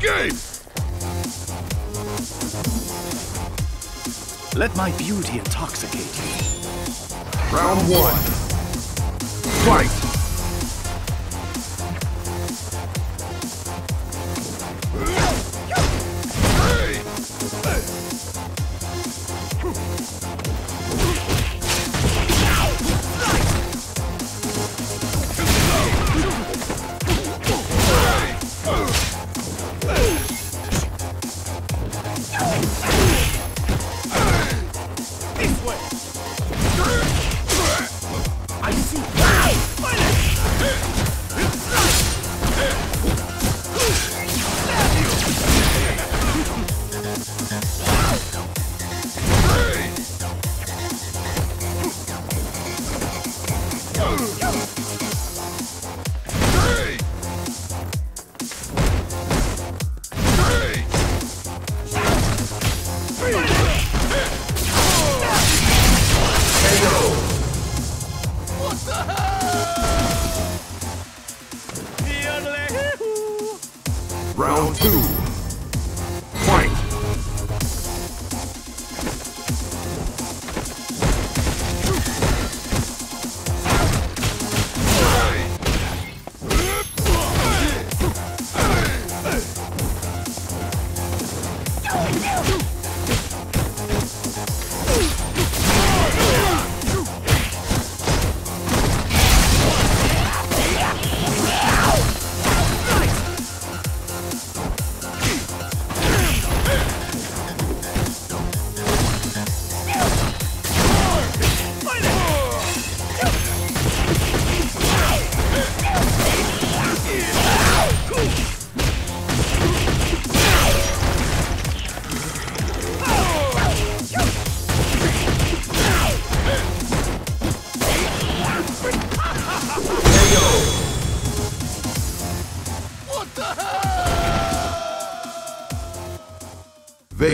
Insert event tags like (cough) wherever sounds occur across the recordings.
escape! Let my beauty intoxicate you. Round one. Fight! Round two.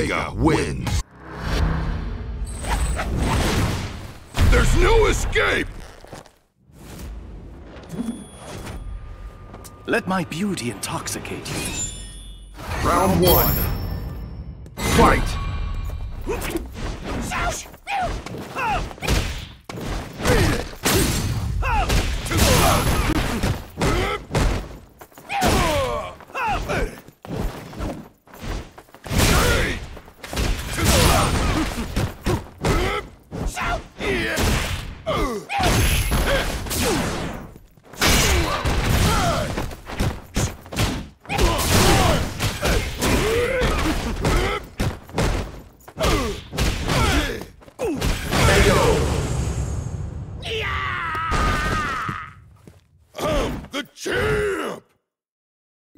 Vega wins. There's no escape! Let my beauty intoxicate you. Round one. Fight!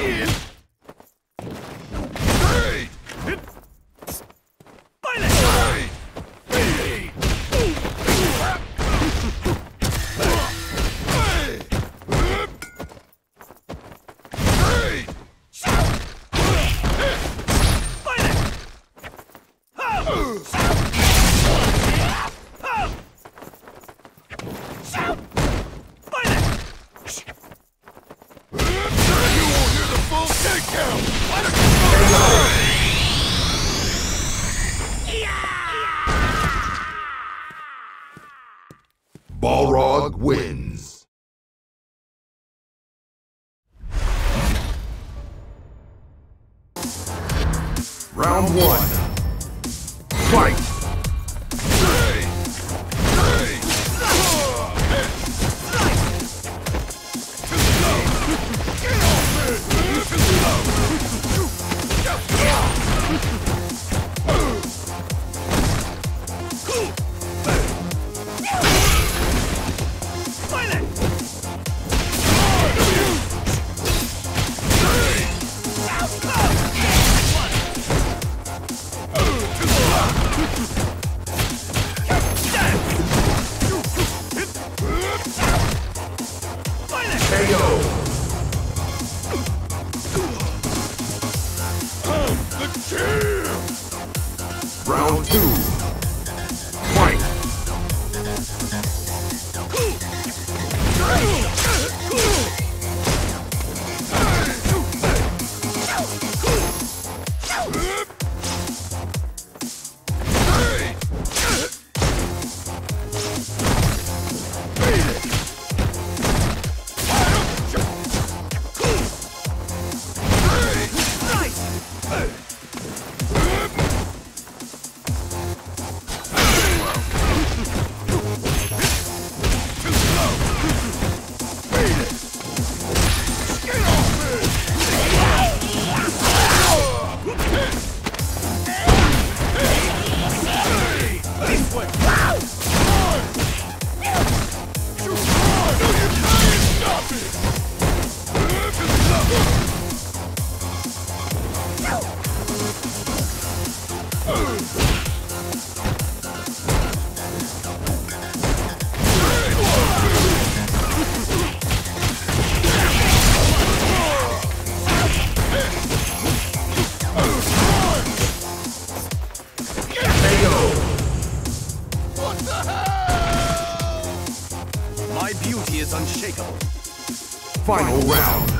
Balrog wins. Round one. Fight! (laughs) Round two. My beauty is unshakable. Final round.